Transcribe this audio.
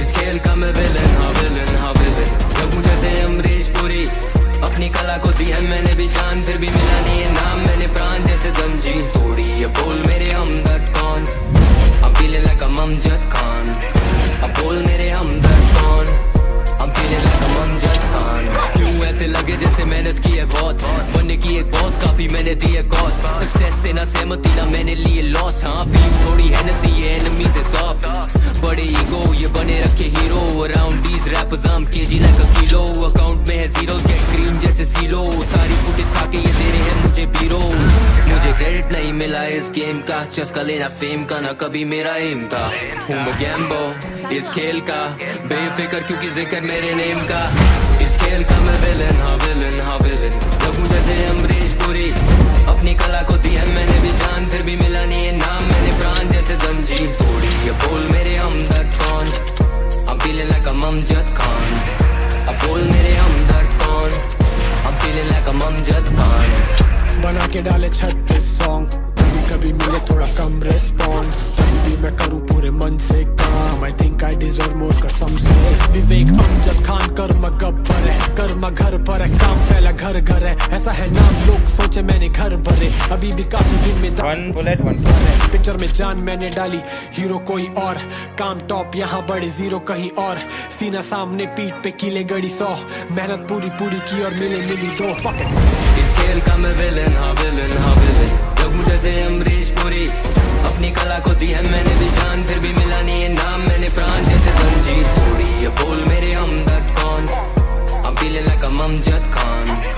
इस खेल का मैं विलन हाँ विलन हाँ विलन जब जैसे अमरीश पुरी अपनी कला को दी है, मैंने भी जान, फिर भी मिला नहीं है नाम। मैंने प्राण जैसे जंजीर तोड़ी ये बोल मेरे मैंने दी है कॉस्ट सक्सेस से ना सहमति ना मैंने लिए लॉस हाँ। भी थोड़ी है नसी है एनिमी से सॉफ्ट बड़े ईगो ये बने रखे hero around these rappers I'm KG like a kilo account में है ज़ीरो गेट क्रीम जैसे सीलो सारी फुटेज खा के ये दे रहे हैं मुझे बीरो मुझे क्रेडिट नहीं मिला इस गेम का। चस्का लेना फेम का, ना कभी मेरा एम था हूँ मैं गैम्बो इस खेल का। बेफिक्र क्योंकि ज़िक्र मेरे नेम का। इस खेल का मैं विलन हाँ हाँ मेरे हमदर्द कौन? I'm feeling like I'm Amjad Khan. अब बोल मेरे हमदर्द कौन? I'm feeling like I'm Amjad Khan. बना के डाले छत्तीस सॉन्ग कभी कभी मिले थोड़ा कम रिस्पॉन्स भी मैं करूँ पूरे मन से काम I think I deserve more कसम से. विवेक, अमजद खान कर है कर्म घर पर है काम फैला घर घर है। ऐसा है नाम लोग सोचे मैंने घर भरे। अभी भी काफ़ी जिम्मेदार वन बुलेट वन पिक्चर में जान मैंने डाली हीरो कोई और। काम टॉप यहाँ बड़े ज़ीरो कहीं और। सीना सामने पीठ पे कीले गड़ी सौ। मेहनत पूरी पूरी की और मिले मिली दो। Fuck इस खेल का मैं विलन हाँ विलन हाँ विलन लगूं जैसे अमरीश पुरी अपनी कला को दी है मैंने भी जान फिर भी मिला नहीं है नाम मैंने प्राण। जैसे जंजीर तोड़ी ये बोल मेरे feeling like I'm Khan